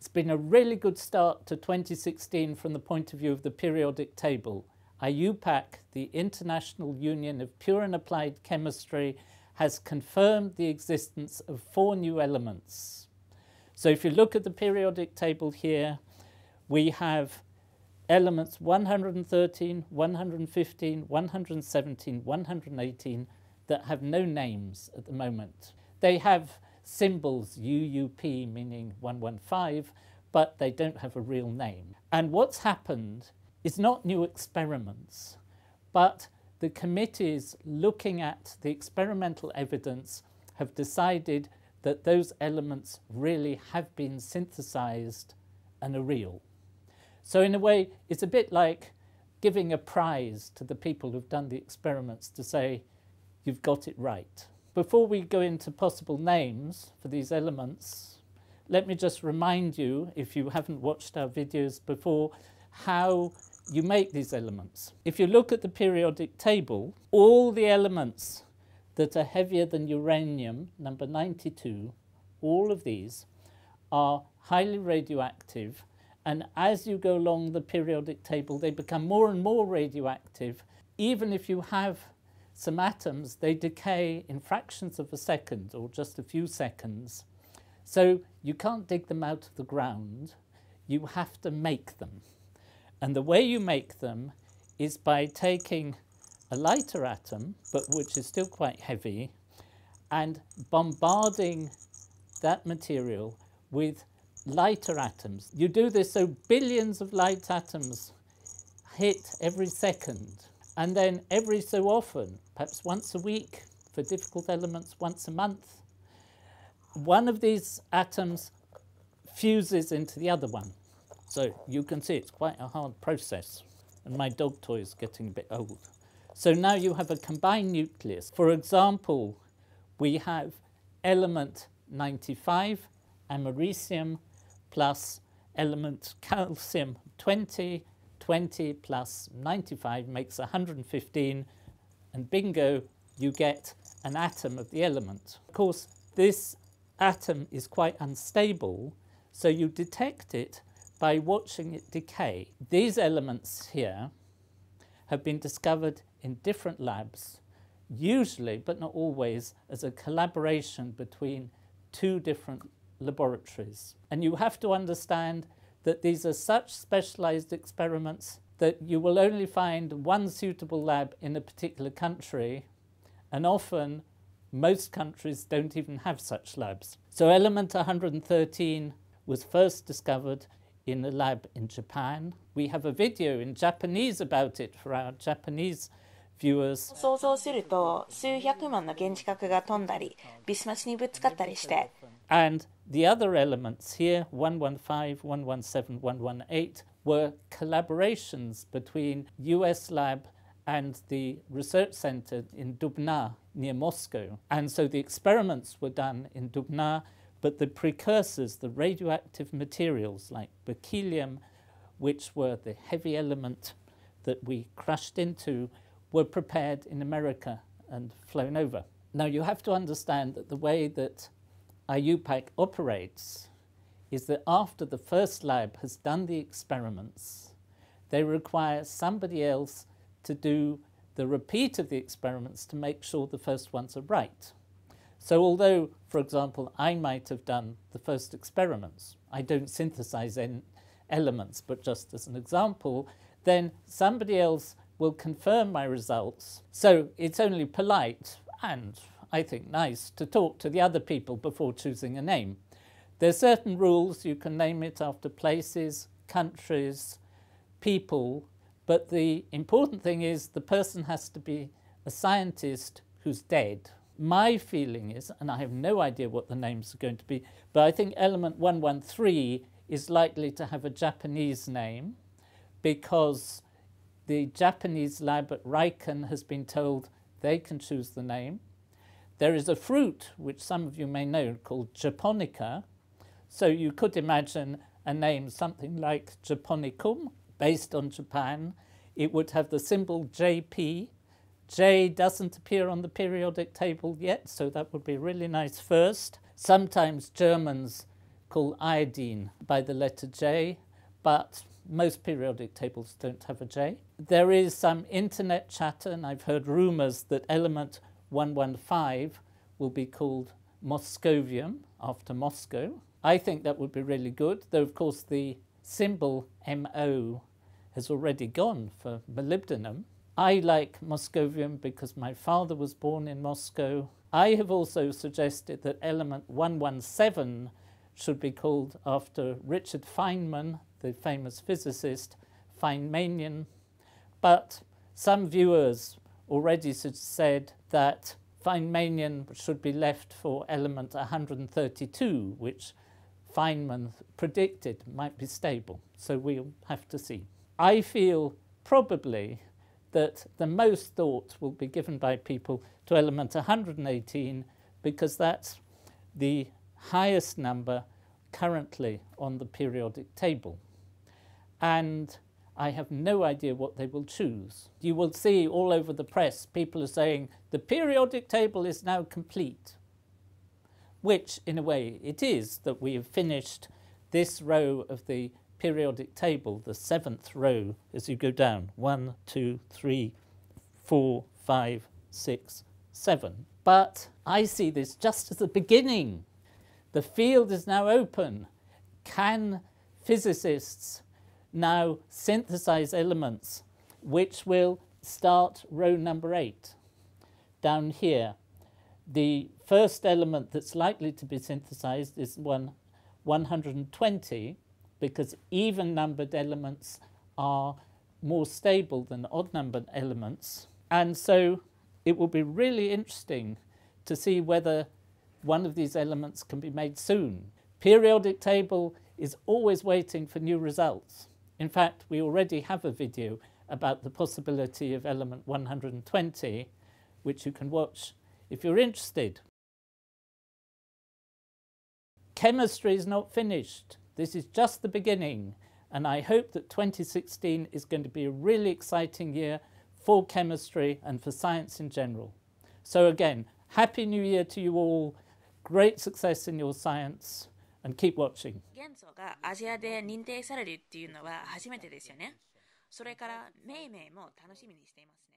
It's been a really good start to 2016 from the point of view of the periodic table. IUPAC, the International Union of Pure and Applied Chemistry, has confirmed the existence of four new elements. So if you look at the periodic table here, we have elements 113, 115, 117, 118 that have no names at the moment. They have symbols UUP meaning 115, but they don't have a real name. And what's happened is not new experiments, but the committees looking at the experimental evidence have decided that those elements really have been synthesized and are real. So in a way, it's a bit like giving a prize to the people who've done the experiments to say, you've got it right. Before we go into possible names for these elements, let me just remind you, if you haven't watched our videos before, how you make these elements. If you look at the periodic table, all the elements that are heavier than uranium, number 92, all of these are highly radioactive and as you go along the periodic table they become more and more radioactive even if you have some atoms, they decay in fractions of a second or just a few seconds. So you can't dig them out of the ground, you have to make them. And the way you make them is by taking a lighter atom, but which is still quite heavy, and bombarding that material with lighter atoms. You do this so billions of light atoms hit every second. And then every so often, perhaps once a week for difficult elements, once a month, one of these atoms fuses into the other one. So you can see it's quite a hard process. And my dog toy is getting a bit old. So now you have a combined nucleus. For example, we have element 95, americium, plus element calcium 20, 20 plus 95 makes 115, and bingo, you get an atom of the element. Of course, this atom is quite unstable, so you detect it by watching it decay. These elements here have been discovered in different labs, usually, but not always, as a collaboration between two different laboratories. And you have to understand that these are such specialized experiments that you will only find one suitable lab in a particular country, and often most countries don't even have such labs. So element 113 was first discovered in a lab in Japan. We have a video in Japanese about it for our Japanese viewers. 想像すると数百万の原子核が飛んだりビスマチにぶつかったりして And the other elements here, 115, 117, 118, were collaborations between US lab and the research center in Dubna near Moscow. And so the experiments were done in Dubna, but the precursors, the radioactive materials like berkelium, which were the heavy element that we crushed into, were prepared in America and flown over. Now you have to understand that the way that IUPAC operates is that after the first lab has done the experiments, they require somebody else to do the repeat of the experiments to make sure the first ones are right. So although, for example, I might have done the first experiments, I don't synthesize elements, but just as an example, then somebody else will confirm my results. So it's only polite and I think, nice to talk to the other people before choosing a name. There are certain rules. You can name it after places, countries, people, but the important thing is the person has to be a scientist who's dead. My feeling is, and I have no idea what the names are going to be, but I think element 113 is likely to have a Japanese name because the Japanese lab at Riken has been told they can choose the name. There is a fruit, which some of you may know, called japonica. So you could imagine a name something like Japonicum, based on Japan. It would have the symbol JP. J doesn't appear on the periodic table yet, so that would be really nice first. Sometimes Germans call iodine by the letter J, but most periodic tables don't have a J. There is some internet chatter, and I've heard rumours that element 115 will be called Moscovium after Moscow. I think that would be really good, though, of course, the symbol MO has already gone for molybdenum. I like Moscovium because my father was born in Moscow. I have also suggested that element 117 should be called after Richard Feynman, the famous physicist, Feynmanium. But some viewers already said that Feynmanium should be left for element 132, which Feynman predicted might be stable. So we'll have to see. I feel probably that the most thought will be given by people to element 118 because that's the highest number currently on the periodic table. And I have no idea what they will choose. You will see all over the press people are saying the periodic table is now complete, which in a way it is that we have finished this row of the periodic table, the seventh row as you go down one, two, three, four, five, six, seven. But I see this just as the beginning. The field is now open. Can physicists now synthesize elements which will start row number eight down here? The first element that's likely to be synthesized is one 120 because even numbered elements are more stable than odd numbered elements. And so it will be really interesting to see whether one of these elements can be made soon. Periodic table is always waiting for new results. In fact, we already have a video about the possibility of element 120, which you can watch if you're interested. Chemistry is not finished. This is just the beginning, and I hope that 2016 is going to be a really exciting year for chemistry and for science in general. So again, Happy New Year to you all. Great success in your science and keep watching. 元素がアジアで認定されるっていうのは初めてですよね。それから命名も楽しみにしています。